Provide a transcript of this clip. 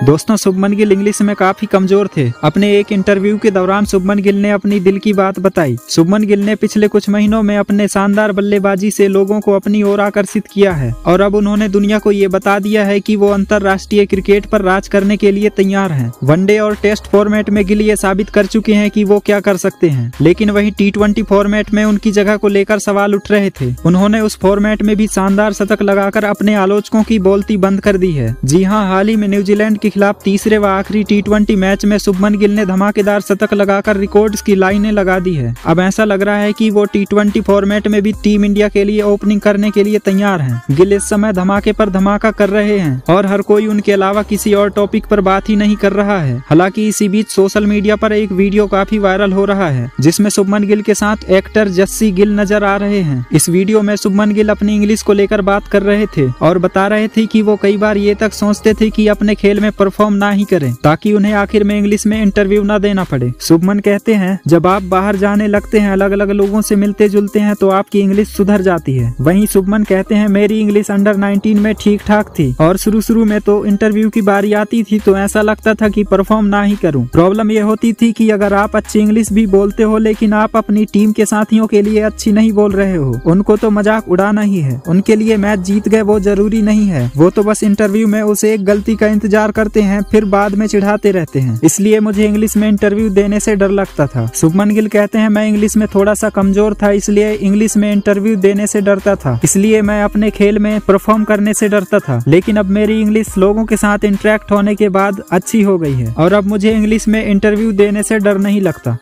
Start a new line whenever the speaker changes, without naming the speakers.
दोस्तों, शुभमन गिल इंग्लिश में काफ़ी कमज़ोर थे। अपने एक इंटरव्यू के दौरान शुभमन गिल ने अपनी दिल की बात बताई। शुभमन गिल ने पिछले कुछ महीनों में अपने शानदार बल्लेबाजी से लोगों को अपनी ओर आकर्षित किया है, और अब उन्होंने दुनिया को ये बता दिया है कि वो अंतर्राष्ट्रीय क्रिकेट पर राज करने के लिए तैयार हैं। वनडे और टेस्ट फॉर्मेट में गिल ये साबित कर चुके हैं कि वो क्या कर सकते हैं, लेकिन वही टी फॉर्मेट में उनकी जगह को लेकर सवाल उठ रहे थे। उन्होंने उस फॉर्मेट में भी शानदार शतक लगाकर अपने आलोचकों की बोलती बंद कर दी है। जी हाँ हाल ही में न्यूजीलैंड के खिलाफ तीसरे व आखिरी टी मैच में शुभमन गिल ने धमाकेदार शतक लगाकर रिकॉर्ड्स की लाइनें लगा दी है। अब ऐसा लग रहा है कि वो टी फॉर्मेट में भी टीम इंडिया के लिए ओपनिंग करने के लिए तैयार हैं। गिल इस समय धमाके पर धमाका कर रहे हैं और हर कोई उनके अलावा किसी और टॉपिक पर बात ही नहीं कर रहा है। हालाँकि इसी बीच सोशल मीडिया पर एक वीडियो काफ़ी वायरल हो रहा है, जिसमें शुभमन गिल के साथ एक्टर जस्सी गिल नज़र आ रहे हैं। इस वीडियो में शुभमन गिल अपनी इंग्लिश को लेकर बात कर रहे थे और बता रहे थे कि वो कई बार ये तक सोचते थे कि अपने खेल में परफॉर्म ना ही करें, ताकि उन्हें आखिर में इंग्लिश में इंटरव्यू ना देना पड़े। शुभमन कहते हैं, जब आप बाहर जाने लगते हैं अलग अलग लोगों से मिलते जुलते हैं तो आपकी इंग्लिश सुधर जाती है। वहीं शुभमन कहते हैं, मेरी इंग्लिश अंडर 19 में ठीक ठाक थी, और शुरू शुरू में तो इंटरव्यू की बारी आती थी तो ऐसा लगता था कि परफॉर्म ना ही करूँ। प्रॉब्लम ये होती थी कि अगर आप अच्छी इंग्लिश भी बोलते हो, लेकिन आप अपनी टीम के साथियों के लिए अच्छी नहीं बोल रहे हो, उनको तो मज़ाक उड़ाना ही है। उनके लिए मैच जीत गए वो ज़रूरी नहीं है। वो तो बस इंटरव्यू में उसे एक गलती का इंतज़ार करते हैं, फिर बाद में चिढ़ाते रहते हैं। इसलिए मुझे इंग्लिश में इंटरव्यू देने से डर लगता था। सुभमन गिल कहते हैं, मैं इंग्लिश में थोड़ा सा कमज़ोर था, इसलिए इंग्लिश में इंटरव्यू देने से डरता था। इसलिए मैं अपने खेल में परफॉर्म करने से डरता था। लेकिन अब मेरी इंग्लिश लोगों के साथ इंटरेक्ट होने के बाद अच्छी हो गई है। और अब मुझे इंग्लिश में इंटरव्यू देने से डर नहीं लगता।